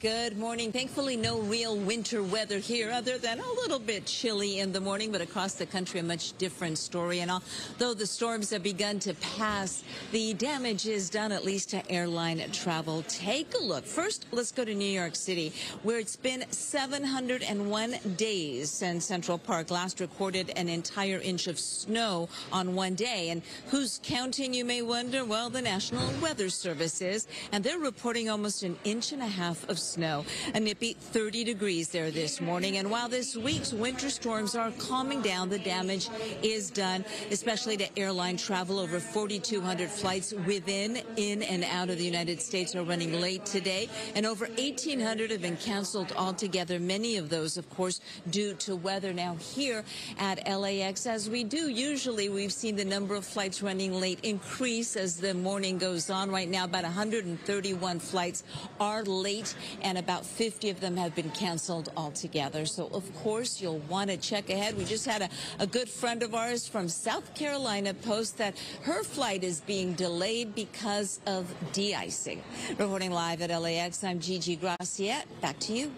Good morning. Thankfully, no real winter weather here other than a little bit chilly in the morning, but across the country, a much different story. And although the storms have begun to pass, the damage is done at least to airline travel. Take a look. First, let's go to New York City, where it's been 701 days since Central Park last recorded an entire inch of snow on one day. And who's counting, you may wonder? Well, the National Weather Service is, and they're reporting almost an inch and a half of snow. A nippy 30 degrees there this morning. And while this week's winter storms are calming down, the damage is done, especially to airline travel. Over 4,200 flights within, in, and out of the United States are running late today. And over 1,800 have been canceled altogether. Many of those, of course, due to weather. Now here at LAX, as we do usually, we've seen the number of flights running late increase as the morning goes on. Right now, about 131 flights are late and about 50 of them have been canceled altogether. So, of course, you'll want to check ahead. We just had a, a good friend of ours from South Carolina post that her flight is being delayed because of de-icing. Reporting live at LAX, I'm Gigi Graciette. Back to you.